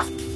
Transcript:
Ah.